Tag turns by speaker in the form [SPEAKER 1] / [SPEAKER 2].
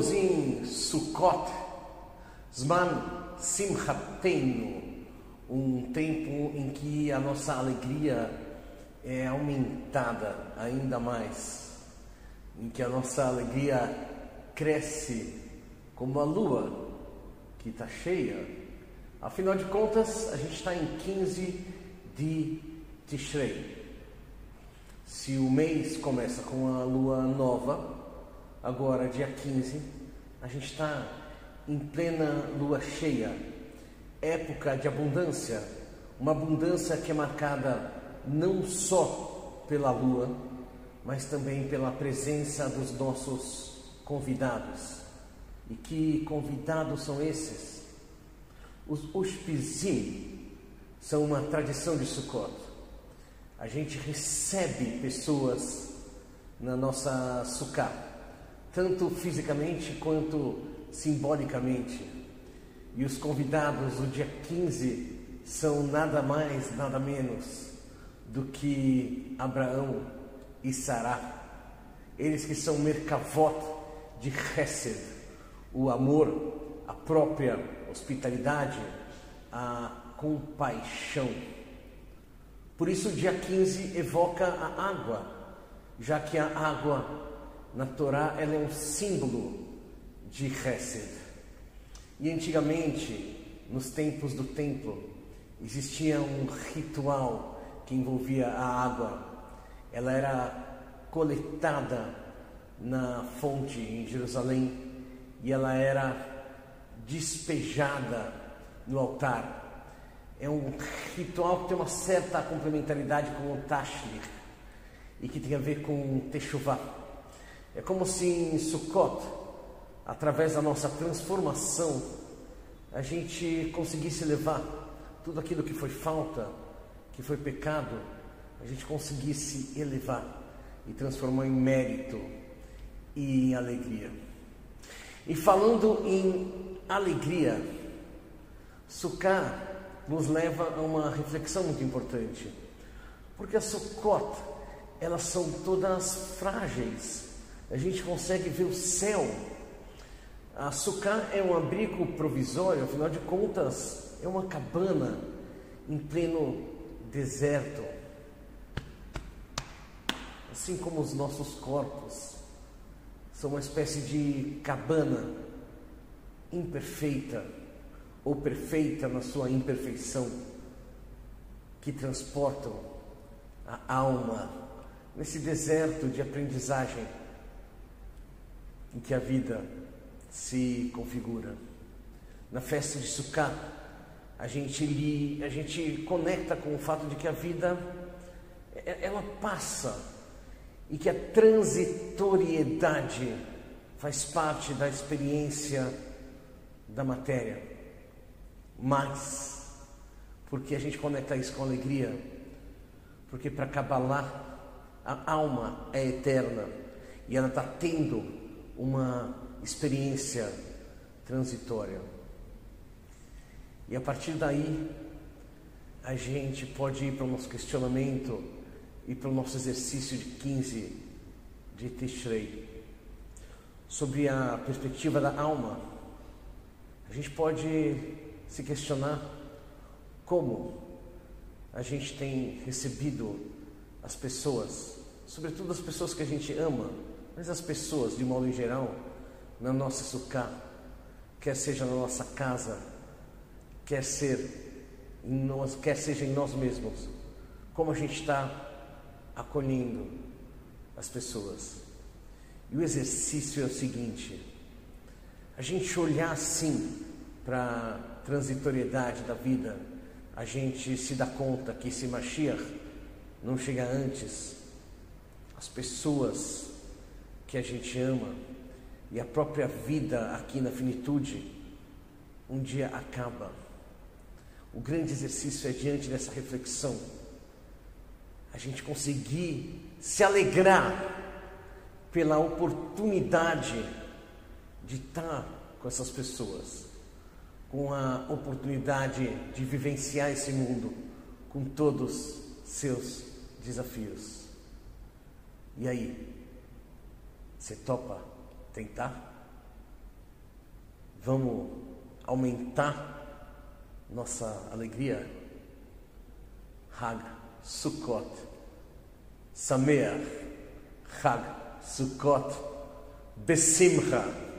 [SPEAKER 1] Estamos em Sukkot, Zman Simchatenu, um tempo em que a nossa alegria é aumentada ainda mais, em que a nossa alegria cresce como a lua que está cheia. Afinal de contas, a gente está em 15 de Tishrei. Se o mês começa com a lua nova, agora dia 15, a gente está em plena lua cheia, época de abundância, uma abundância que é marcada não só pela lua, mas também pela presença dos nossos convidados. E que convidados são esses? Os Ushpizim são uma tradição de Sukkot. A gente recebe pessoas na nossa Sukkah tanto fisicamente quanto simbolicamente. E os convidados do dia 15 são nada mais, nada menos do que Abraão e Sará. Eles que são Merkavot de Hesed, o amor, a própria hospitalidade, a compaixão. Por isso o dia 15 evoca a água, já que a água na Torá ela é um símbolo de Hesed. E antigamente, nos tempos do templo, existia um ritual que envolvia a água. Ela era coletada na fonte em Jerusalém e ela era despejada no altar. É um ritual que tem uma certa complementaridade com o Tashlich e que tem a ver com Teshuvah. É como se em Sukkot, através da nossa transformação, a gente conseguisse levar tudo aquilo que foi falta, que foi pecado, a gente conseguisse elevar e transformar em mérito e em alegria. E falando em alegria, Sukkot nos leva a uma reflexão muito importante, porque as Sukkot, elas são todas frágeis, a gente consegue ver o céu. A Sukkah é um abrigo provisório, afinal de contas, é uma cabana em pleno deserto. Assim como os nossos corpos são uma espécie de cabana imperfeita ou perfeita na sua imperfeição, que transportam a alma nesse deserto de aprendizagem em que a vida se configura. Na festa de Sukkot, a gente, li, a gente conecta com o fato de que a vida ela passa e que a transitoriedade faz parte da experiência da matéria. Mas, porque a gente conecta isso com alegria? Porque para Kabbalah, a alma é eterna e ela está tendo uma experiência transitória. E a partir daí, a gente pode ir para o nosso questionamento e para o nosso exercício de 15 de Tishrei. Sobre a perspectiva da alma, a gente pode se questionar como a gente tem recebido as pessoas, sobretudo as pessoas que a gente ama, mas as pessoas, de modo em geral, na nossa sucá, quer seja na nossa casa, quer ser em nós, quer seja em nós mesmos, como a gente está acolhendo as pessoas. E o exercício é o seguinte: a gente olhar assim para a transitoriedade da vida, a gente se dá conta que esse Mashiach não chega antes. As pessoas que a gente ama e a própria vida aqui na finitude um dia acaba. O grande exercício é diante dessa reflexão a gente conseguir se alegrar pela oportunidade de estar com essas pessoas, com a oportunidade de vivenciar esse mundo com todos seus desafios. E aí, você topa tentar? Vamos aumentar nossa alegria. Hag Sukkot Sameach Hag Sukkot Besimcha